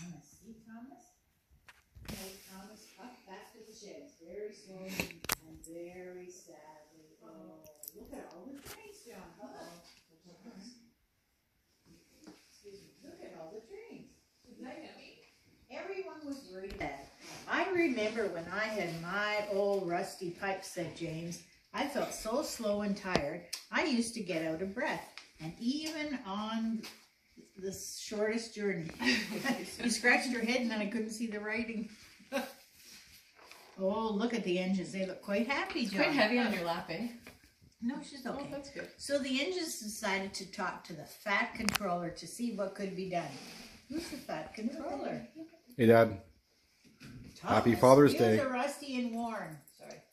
Thomas, see Thomas? Up back to the sheds, very slowly and very sadly. Oh, look at all the trains, John. Uh-oh. Excuse me, look at all the trains. Everyone was worried that. I remember when I had my old rusty pipe, said James, I felt so slow and tired, I used to get out of breath. And even on the shortest journey, you scratched your head and then I couldn't see the writing. oh, look at the engines. They look quite happy, John. quite heavy on your lap, eh? No, she's okay. Oh, that's good. So the engines decided to talk to the fat controller to see what could be done. Who's the fat controller? Hey, Dad. Happy Thomas, Father's here's Day. a rusty and worn.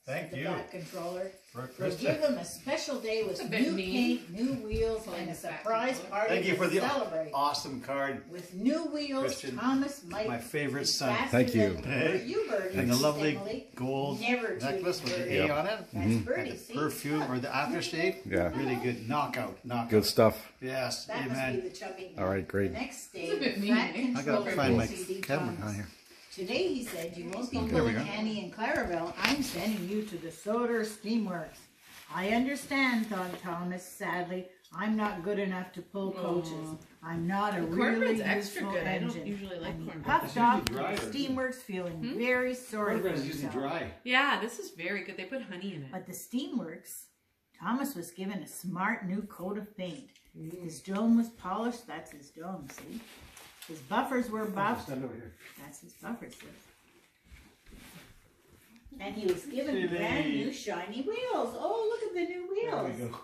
Sorry. Thank the you. fat controller. For We'll Krista. give him a special day with It's a bit new mean. paint, new wheels, Calling and a surprise party Thank you to for the celebrate. awesome card With new wheels, Christian, Thomas might my favorite be son. faster Thank you. than Hey. you, Birdie. and the lovely Emily. gold Never to necklace with the A Yep. on it. That's And Birdie, the see? perfume or the aftershave. Yeah. Really good knockout. Knockout. Good stuff. Yes. That must be Amen. the chubby. All right, great. The next day, It's a bit the mean, fat eh? I gotta find my will camera Thomas. down here. Today he said you won't be pulling. Annie and Clarabel. I'm sending you to the Sodor Steamworks. I understand, thought Thomas sadly. I'm not good enough to pull coaches. I'm not a The really extra useful good. I don't engine. usually like and cornbread. puffed off usually to dry, the or is it? Steamworks feeling Hmm? very sorry for usually dry. Yeah, this is very good. They put honey in it. But the Steamworks, Thomas was given a smart new coat of paint. His dome was polished. That's his dome, see? His buffers were buffed. Stand over here. That's his buffers. strip. And he was given Silly. brand new shiny wheels. Oh, look at the new There we wheels. go.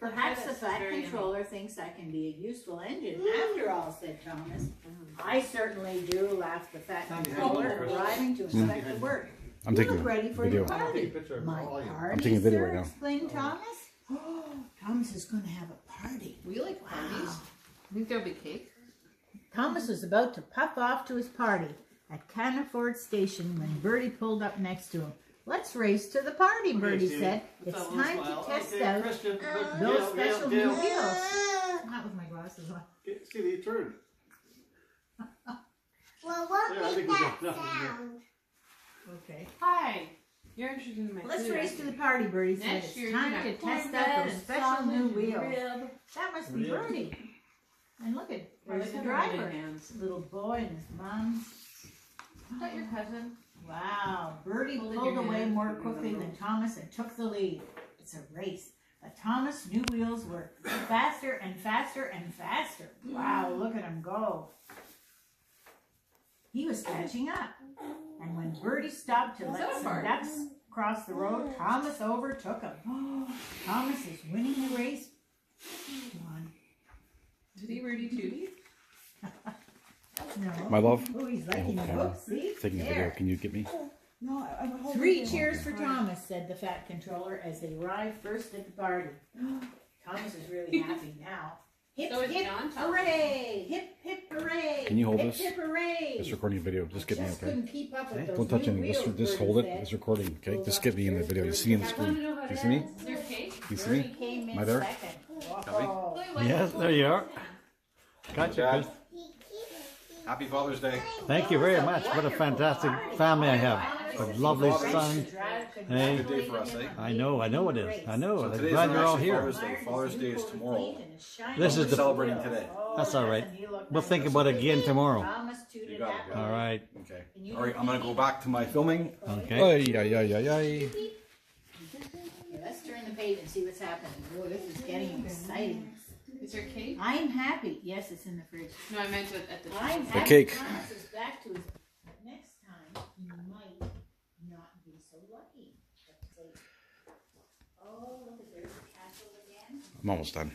Perhaps the That's fat very controller thinks I can be a useful engine after all, said Thomas. Mm. I certainly do, laughed the fat controller, good. arriving to mm. inspect the work. I'm taking look ready for video. your party. A picture My party, I'm taking a video sir, right now. exclaimed Thomas. Oh, Thomas is going to have a party. We like parties. Wow. You think there'll be cake? Thomas was about to puff off to his party at Canaford Station when Bertie pulled up next to him. Let's race to the party, Okay, Bertie Stevie. said. Let's It's have time to test Okay, out Christian, look, those Gail, special Gail, new Gail. wheels. Not with my glasses on. Get- See the turn. Well, what Yeah, I made think we that got nothing here. sound? Okay. Hi. You're interested in my Let's food, race to the party, Bertie said. Next It's time to test out those special new sausage wheels. rib. That must be Bertie. And look at, I there's the driver. hands. Little boy and his mom. Is that your cousin? Wow, Bertie Holding pulled away more quickly than Thomas and took the lead. It's a race. But Thomas' new wheels were faster and faster and faster. Wow, mm. look at him go. He was catching up. And when Bertie stopped to let some ducks cross the road, mm. Thomas overtook him. Thomas is winning the race. Come on. Did he Rudy Tootie? No. My love, Oh, he's liking the book. See? taking a video. Can you get me? Oh, no, I, I would hold Three cheers for Thomas, said the fat controller as they arrived first at the party. Thomas is really happy now. Hip, So is hip, John hooray! Hip, hip, hooray! Can you hold hip, this? Hip, hooray! It's recording a video. Just get me, okay? couldn't keep up with Okay. those Don't touch anything. Just, just hold it. It's recording, okay? Just get me in the video. You see me in the I want to screen. know You see me? dance. Is there cake? You see me? came in Am I there? second. Whoa. Yes, there you are. Gotcha, Chris. Happy Father's Day. Thank you very much. What a fantastic family I have. A lovely son. Hey. Good day for us, eh? I know, I know it is. I know. So I'm glad you're all here. Father's Day. Father's Day is tomorrow. This is the- celebrating today. That's all right. We'll think about it again tomorrow. You got it, happily. All right. Okay. All right, I'm gonna go back to my filming. Okay. Ay, ay, ay, ay, ay. Let's turn the page and see what's happening. Boy, this is getting exciting. Is there cake? I'm happy. Yes, it's in the fridge. No, I meant at, at the I'm The happy cake. Thomas is back to his. But next time, he might not be so lucky. Oh, look there's the castle again. I'm almost done.